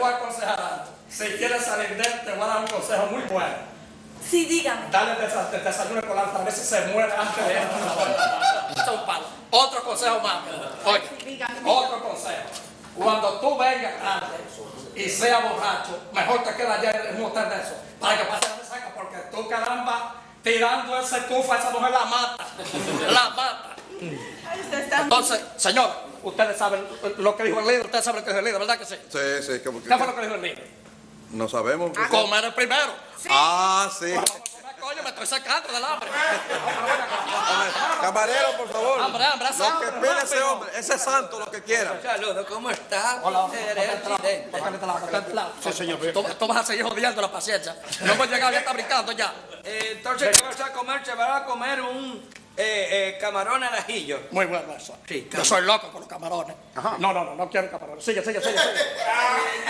voy a aconsejar algo. Si quieres salir de él, te voy a dar un consejo muy bueno. Sí, dígame. Dale desa- de- desayuno con a ver si se muere antes de esto. Otro consejo más. Oye, Dígame, otro consejo. Cuando tú vengas tarde y seas borracho, mejor te quedas allá en un hotel de eso. Para que pase la resaca, porque tú, caramba, tirando ese tufa, esa mujer la mata. La mata. Entonces, señor, ustedes saben lo que dijo el líder, ustedes saben lo que dijo el líder, ¿verdad que sí? Sí, sí, como que. ¿Qué fue lo que dijo el líder? No sabemos. Comer el primero. Ah, sí. Vamos a comer, coño, me estoy sacando del hambre. Camarero, por favor. Hambre, hambre, Lo que pide ese hombre, ese santo, lo que quiera. Saludos, ¿cómo está? Hola, Presidente. Sí, señor. Tú, tú vas a seguir jodiendo la paciencia. No hemos llegado, ya está brincando ya. Eh, entonces, ¿qué vas a comer? Se va a comer un eh, eh, camarón al ajillo. Muy bueno eso. Sí, Yo soy loco con los camarones. No, no, no, no quiero camarones. Sigue, sigue, sigue. sigue.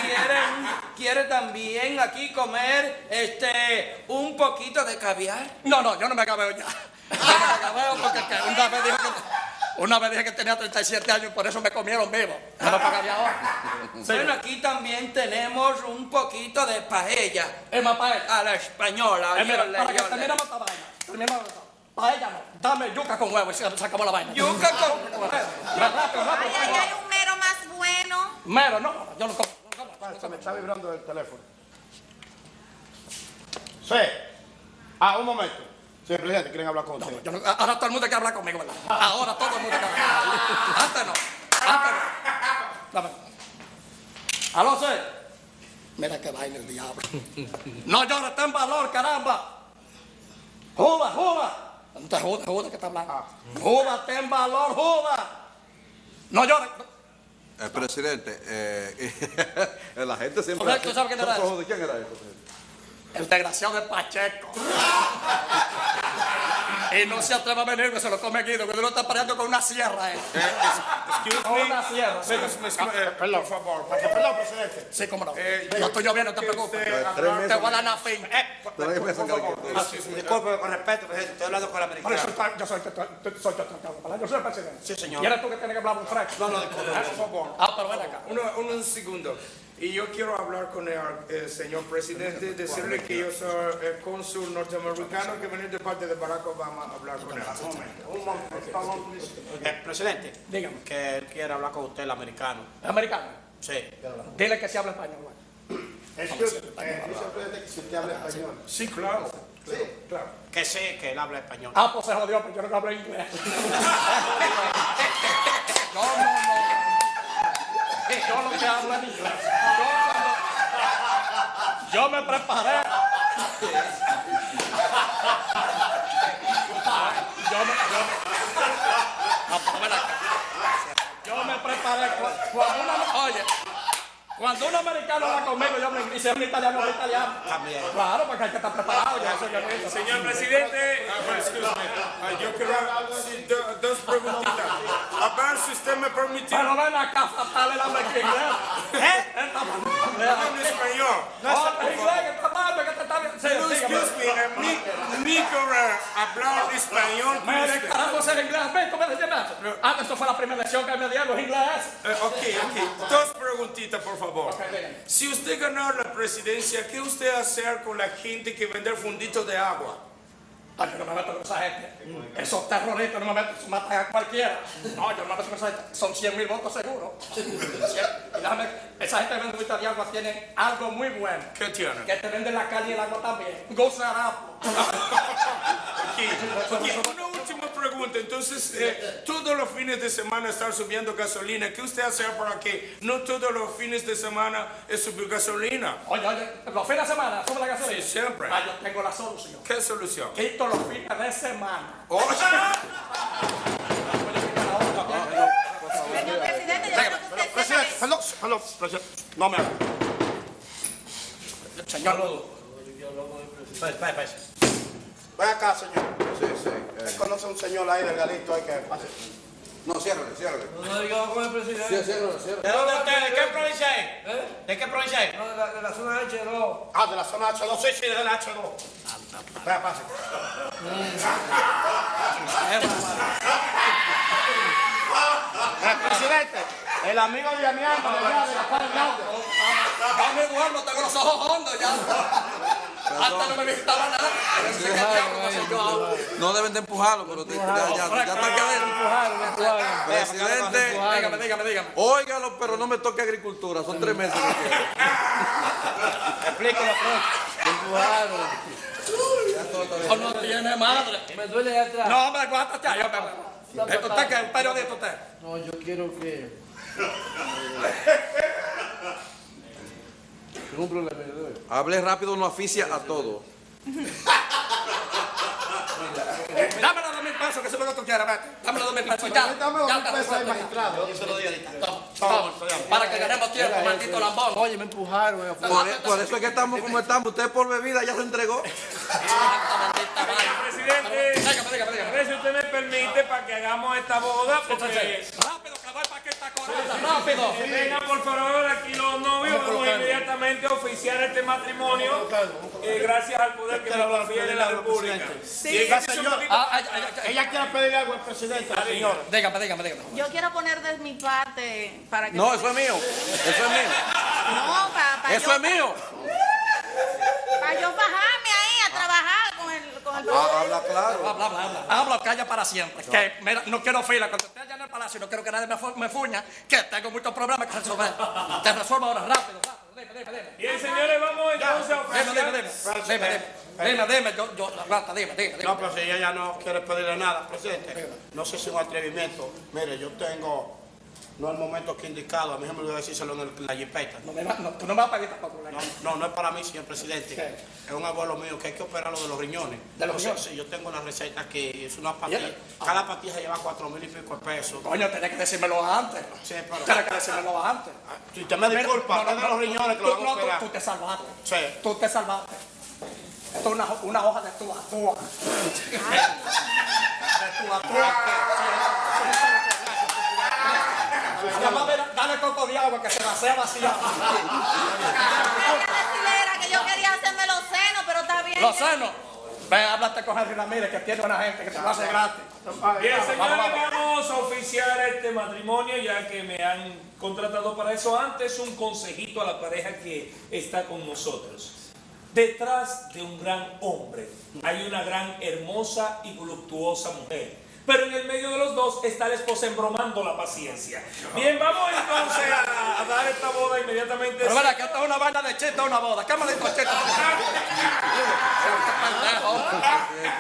¿Quiere, quiere también aquí comer este un poquito de caviar? No, no, yo no me acabeo ya. Yo no me acabeo porque que una vez dije que, una vez dije que tenía 37 años y por eso me comieron vivo. No me pagan ya ahora. Bueno, aquí también tenemos un poquito de paella. Es más él. A la española. Eh, mira, para que yo le- terminemos esta vaina. Terminemos esta. Para ella no. Dame yuca con huevo y se, se acabó la vaina. Yuca con... Rápido, Ay, ay, hay un mero más bueno. Mero, no, no, yo no como. no como. Se me está vibrando el teléfono. Sí. Ah, un momento. Señor presidente, quieren hablar con usted. Yo no- ahora todo el mundo quiere hablar conmigo, ¿verdad? Ahora todo el mundo quiere hablar. Antes no. Antes no. Dame. Aló, sí. Mira que vaina el diablo. No llores, ten valor, caramba. Juba, juba. No te jodas, jodas que está hablando. Juba, ten valor, juba. No llores. El presidente, eh, la gente siempre. Hace- ¿sabe quién era ¿Cómo- ese? ¿De quién era eso? El desgraciado de Pacheco. Y no se atreve a venir, que se lo come Guido, que uno está peleando con una sierra, eh. Con una sierra. Sí, Perdón, por favor. Perdón, presidente. sí, cómo no. Yo estoy lloviendo, no te preocupes. Te voy a dar que le- Disculpe, con respeto, presidente, estoy hablando con la Pero yo soy, yo soy, el presidente. Sí, señor. Y eres tú que tienes que hablar un fresco. No, no, por favor. Ah, pero ven acá. Un segundo. Y yo quiero hablar con el, eh, señor presidente, decirle que yo soy el cónsul norteamericano que viene de parte de Barack Obama a hablar con él. Un momento, por favor, please. Eh, presidente, Dígame. que él quiere hablar con usted, el americano. Americano. Sí. Dile que se habla español, eh, dice el presidente que habla español. Sí, claro. Claro. Que sé que él habla español. Ah, pues se jodió, pero yo no hablo inglés. No, no, no. Yo lo que hablo es inglés. Yo, cuando- yo me preparé. Yo me, yo me, pero ven acá. Yo me preparé. cu- Cuando una, oye, cuando un americano habla conmigo, yo me y si es un italiano, hablo italiano. También. Claro, porque hay que estar preparado. Yo soy guionista. Señor presidente, ah, ah, yo quiero dos preguntitas. A ver si usted me permite Pero ven acá, fatal el inglés. ¿Eh? En español. No, hablar español usted. descaramos ser inglés. Ven, ¿cómo se llama eso? Ah, esto fue la primera lección que me dieron, los ingleses. Eh, ok, ok. Dos preguntitas, por favor. dígame. Si usted ganara la presidencia, ¿qué usted hacer con la gente que vende funditos de agua? Ay, yo no me meto con esa gente. Esos terroristas no me meto, matan a cualquiera. No, yo no me meto con esa gente. Son 100 mil votos seguro. Y déjame, esa gente que vende funditos de agua tiene algo muy bueno. ¿Qué tiene? Que te venden la calle y el agua también. Gozarapo. Ok, ok, Una última pregunta. Entonces, eh, todos los fines de semana estar subiendo gasolina. ¿Qué usted hace para que no todos los fines de semana es subir gasolina? Oye, oye, los fines de semana, sube la gasolina. Sí, siempre. Ah, yo tengo la solución. ¿Qué solución? Quito los fines de semana. Oh, Señor presidente, yo creo que usted Presidente, perdón, perdón, presidente. No me haga. Señor. Pues, pues, pues. Ven acá, señor. Sí, sí. Usted eh, conoce a un señor ahí delgadito ahí que pase. no, ciérrale, ciérrale. No diga con el presidente. Sí, ciérrale, ciérrale. ¿De dónde usted? ¿De qué provincia es? ¿De qué provincia es? de la, de la zona H2. Ah, de la zona H2. Sí, sí, de la H2. Venga, pase. Eh, presidente, el amigo de Amiano, de allá, de la Paz del Norte. ojos hondos ya. No me nada. Deben de empujarlo, pero te- ya, ya, ya está cadena. Presidente, Dígame, dígame, dígame. óigalo, pero no me toque agricultura. Son tres meses que. Explíquelo, profe. No tiene madre. Me duele atrás. No, hombre, aguántate ya. Yo me... ¿Esto ¿Usted qué? ¿Un periodista usted? No, yo quiero que. Problema. Hable rápido, no aficia a todo. Dame los dos mil pesos, que eso es lo que tú quieras, vete. Dame los dos mil pesos. Ya, Dame dos ya mil pesos ahí, resuelto. magistrado. Yo se lo doy ahorita. Vamos, para que ganemos tiempo, maldito lambón. Oye, me empujaron. Por, e- por eso es que estamos como estamos. Usted por bebida ya se entregó. Presidente, a ver si usted me permite para que hagamos esta boda, porque Rápido. venga por favor aquí los novios, vamos inmediatamente a oficiar este matrimonio, eh, gracias al poder que me confiere la República. Sí. Ah. Ella quiere pedirle algo al presidente, la señora. Dígame, dígame, dígame. Yo quiero poner de mi parte para que. No, eso es mío. Eso es mío. No, para, Eso es mío. Para yo bajarme ahí a trabajar con el. Con el Ah, habla claro. Habla, habla, habla. Habla calla para siempre. Que, mira, no quiero fila. Cuando esté allá en el palacio, no quiero que nadie me, fu- me fuña, que tengo muchos problemas que resolver. Te resuelvo ahora, rápido, rápido. Dime, dime, dime. Bien, señores, vamos entonces a Dime, dime, dime. oficiar. Dime, dime. Dime, dime. Yo, yo, aguanta, dime, dime, dime. No, pero si ella ya no quiere pedirle nada, presidente, no sé si es un atrevimiento. Mire, yo tengo, no el momento que indicado, a mí se me olvidó decírselo en el- la jipeta. No, me va- no, tú no me vas a pedir tampoco. No, no, no es para mí, señor presidente. Es un abuelo mío que hay que operarlo de los riñones. ¿De los riñones? sí, yo tengo una receta que es una pastilla. Cada pastilla lleva cuatro mil y pico de pesos. Coño, tenés que decírmelo antes. Sí, pero- Tenés que decírmelo antes. Si usted me disculpa, No, de los riñones que lo van a tú- te salvaste. Sí. Tú te salvaste. Esto es una, una hoja de tu atúa. De tu atúa. Dale coco de agua que se la sea vacía. que yo quería hacerme los senos, pero está bien. Los senos. Ve, háblate con Henry Ramírez, que tiene una gente que te lo hace gratis. Bien, señores, vamos a oficiar este matrimonio ya que me han contratado para eso. Antes, un consejito a la pareja que está con nosotros. Detrás de un gran hombre hay una gran hermosa y voluptuosa mujer. Pero en el medio de los dos está la esposa embromando la paciencia. Bien, vamos entonces a, a dar esta boda inmediatamente. Pero verá que es una vaina de chiste, una boda. ¿Qué maldito chiste?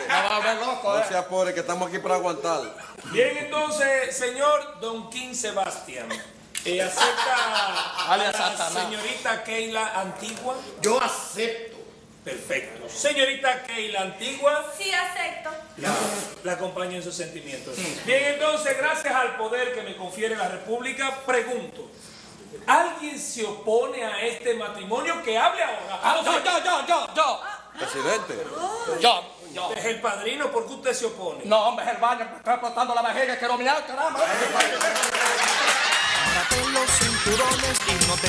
Ya va a ver loco, No eh. sea pobre, que estamos aquí para aguantar. Bien, entonces, señor Don King Sebastián, eh, acepta a la señorita Keila Antigua. Yo acepto. Perfecto. Señorita Keila Antigua, Sí, acepto. la acompaña en sus sentimientos. Bien, entonces, gracias al poder que me confiere la República, pregunto. ¿Alguien se opone a este matrimonio? Que hable ahora. Ah, Yo, yo, yo, yo, yo. Presidente. Yo, yo. Es el padrino, ¿por qué usted se opone? No, hombre, es el baño, me está explotando la vejiga, quiero mirar, caramba. Agarrate los cinturones y no te